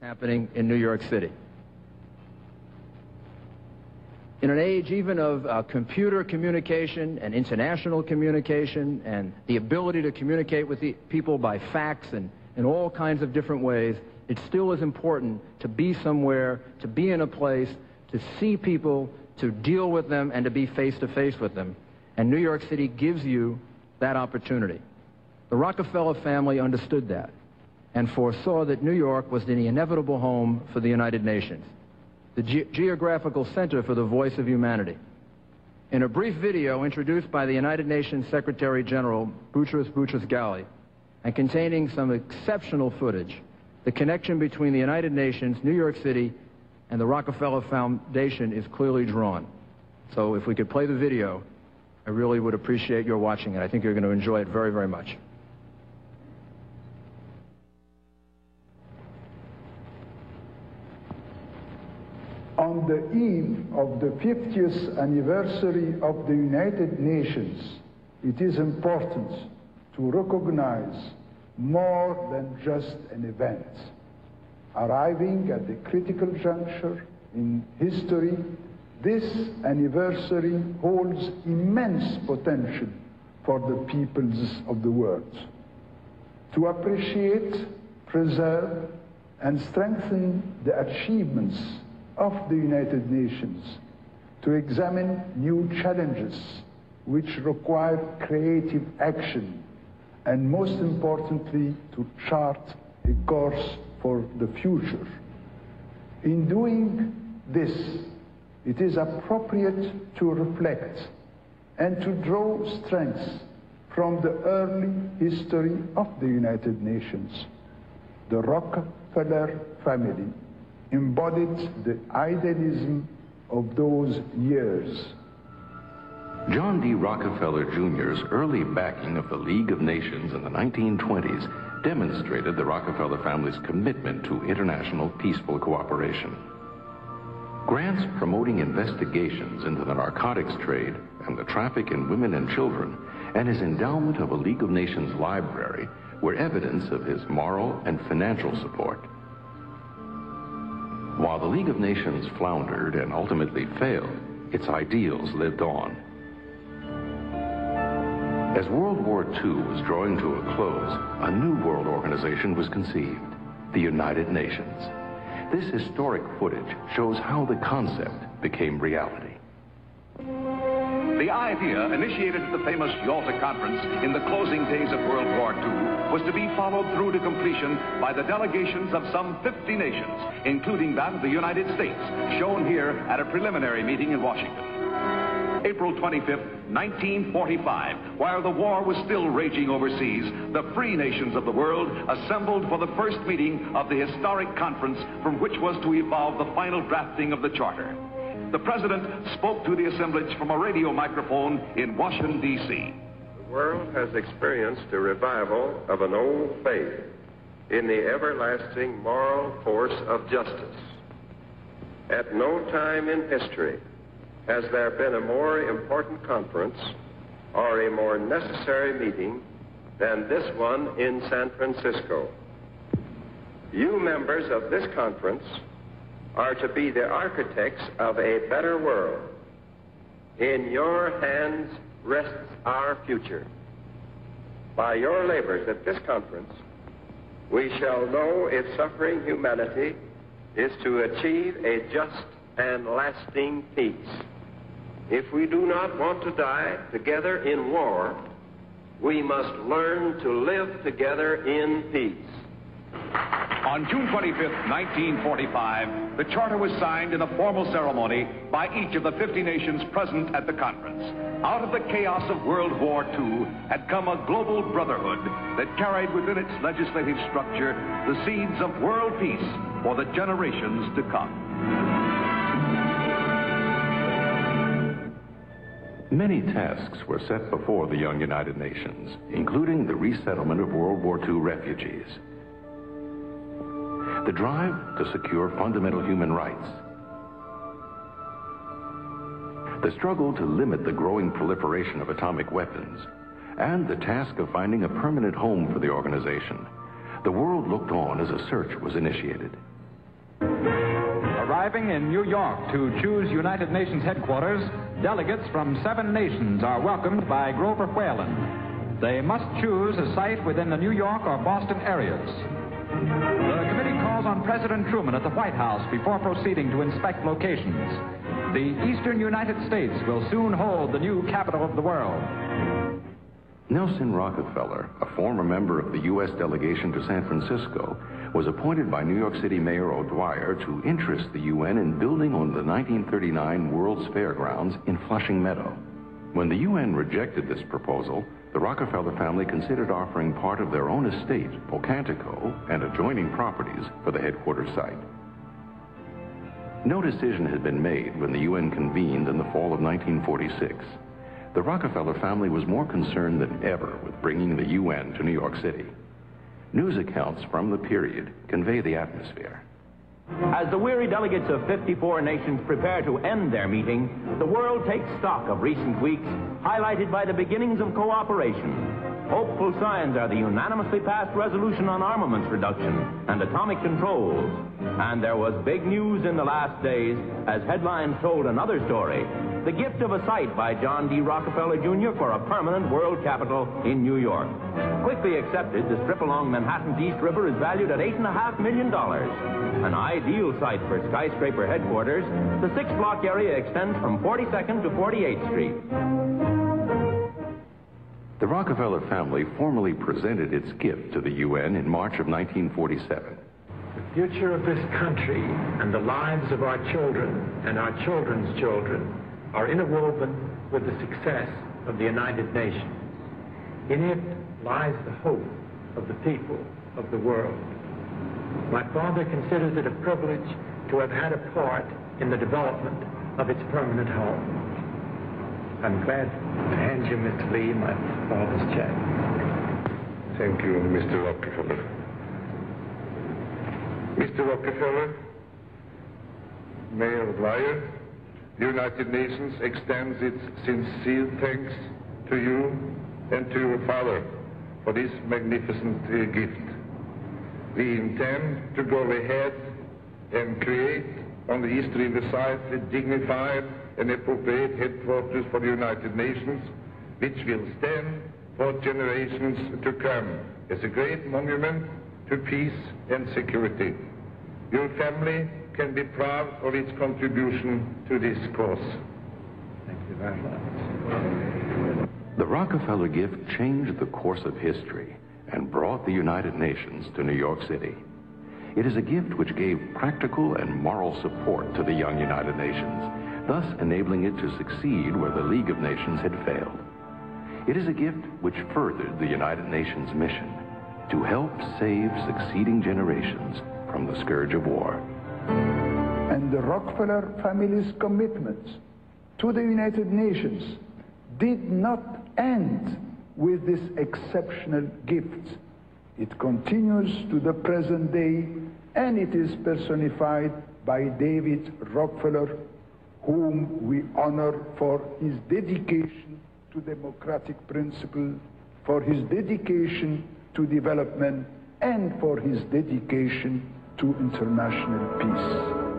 what's happening in New York City. In an age even of uh, computer communication and international communication and the ability to communicate with people by fax and in all kinds of different ways, it still is important to be somewhere, to be in a place, to see people, to deal with them, and to be face to face with them. And New York City gives you that opportunity. The Rockefeller family understood that and foresaw that New York was the inevitable home for the United Nations, the ge geographical center for the voice of humanity. In a brief video introduced by the United Nations Secretary General Boutros Boutros-Ghali and containing some exceptional footage, the connection between the United Nations, New York City, and the Rockefeller Foundation is clearly drawn. So if we could play the video, I really would appreciate your watching it. I think you're going to enjoy it very, very much. on the eve of the 50th anniversary of the United Nations, it is important to recognize more than just an event. Arriving at a critical juncture in history, this anniversary holds immense potential for the peoples of the world. To appreciate, preserve, and strengthen the achievements of the United Nations to examine new challenges which require creative action and most importantly to chart a course for the future. In doing this, it is appropriate to reflect and to draw strengths from the early history of the United Nations. The Rockefeller family embodied the idealism of those years. John D. Rockefeller Jr.'s early backing of the League of Nations in the 1920s demonstrated the Rockefeller family's commitment to international peaceful cooperation. Grants promoting investigations into the narcotics trade and the traffic in women and children, and his endowment of a League of Nations library were evidence of his moral and financial support. While the League of Nations floundered and ultimately failed, its ideals lived on. As World War II was drawing to a close, a new world organization was conceived, the United Nations. This historic footage shows how the concept became reality. The idea, initiated at the famous Yalta Conference in the closing days of World War II, was to be followed through to completion by the delegations of some 50 nations, including that of the United States, shown here at a preliminary meeting in Washington. April 25, 1945, while the war was still raging overseas, the free nations of the world assembled for the first meeting of the historic conference from which was to evolve the final drafting of the Charter the president spoke to the assemblage from a radio microphone in Washington, D.C. The world has experienced a revival of an old faith in the everlasting moral force of justice. At no time in history has there been a more important conference or a more necessary meeting than this one in San Francisco. You members of this conference are to be the architects of a better world. In your hands rests our future. By your labors at this conference, we shall know if suffering humanity is to achieve a just and lasting peace. If we do not want to die together in war, we must learn to live together in peace. On June 25, 1945, the charter was signed in a formal ceremony by each of the 50 nations present at the conference. Out of the chaos of World War II had come a global brotherhood that carried within its legislative structure the seeds of world peace for the generations to come. Many tasks were set before the young United Nations, including the resettlement of World War II refugees the drive to secure fundamental human rights, the struggle to limit the growing proliferation of atomic weapons, and the task of finding a permanent home for the organization, the world looked on as a search was initiated. Arriving in New York to choose United Nations headquarters, delegates from seven nations are welcomed by Grover Whalen. They must choose a site within the New York or Boston areas. The committee calls on President Truman at the White House before proceeding to inspect locations. The eastern United States will soon hold the new capital of the world. Nelson Rockefeller, a former member of the U.S. delegation to San Francisco, was appointed by New York City Mayor O'Dwyer to interest the UN in building on the 1939 World's Fairgrounds in Flushing Meadow. When the UN rejected this proposal, the Rockefeller family considered offering part of their own estate, Pocantico, and adjoining properties for the headquarters site. No decision had been made when the UN convened in the fall of 1946 the Rockefeller family was more concerned than ever with bringing the UN to New York City. News accounts from the period convey the atmosphere. As the weary delegates of 54 nations prepare to end their meeting, the world takes stock of recent weeks, highlighted by the beginnings of cooperation. Hopeful signs are the unanimously passed resolution on armaments reduction and atomic controls. And there was big news in the last days as headlines told another story. The gift of a site by John D. Rockefeller Jr. for a permanent world capital in New York. Quickly accepted, the strip along Manhattan's East River is valued at $8.5 million. An ideal site for skyscraper headquarters, the six block area extends from 42nd to 48th Street. The Rockefeller family formally presented its gift to the UN in March of 1947. The future of this country and the lives of our children and our children's children are interwoven with the success of the United Nations. In it lies the hope of the people of the world. My father considers it a privilege to have had a part in the development of its permanent home. I'm glad to hand you, Mr. Lie, my father's check. Thank you, Mr. Rockefeller. Mr. Rockefeller, Mayor Dwyer, the United Nations extends its sincere thanks to you and to your father for this magnificent uh, gift. We intend to go ahead and create on the East River side a dignified and appropriate headquarters for the United Nations, which will stand for generations to come as a great monument to peace and security. Your family can be proud of its contribution to this cause. Thank you very much. The Rockefeller gift changed the course of history and brought the United Nations to New York City. It is a gift which gave practical and moral support to the young United Nations thus enabling it to succeed where the League of Nations had failed. It is a gift which furthered the United Nations mission to help save succeeding generations from the scourge of war. And the Rockefeller family's commitments to the United Nations did not end with this exceptional gift. It continues to the present day and it is personified by David Rockefeller whom we honor for his dedication to democratic principle, for his dedication to development, and for his dedication to international peace.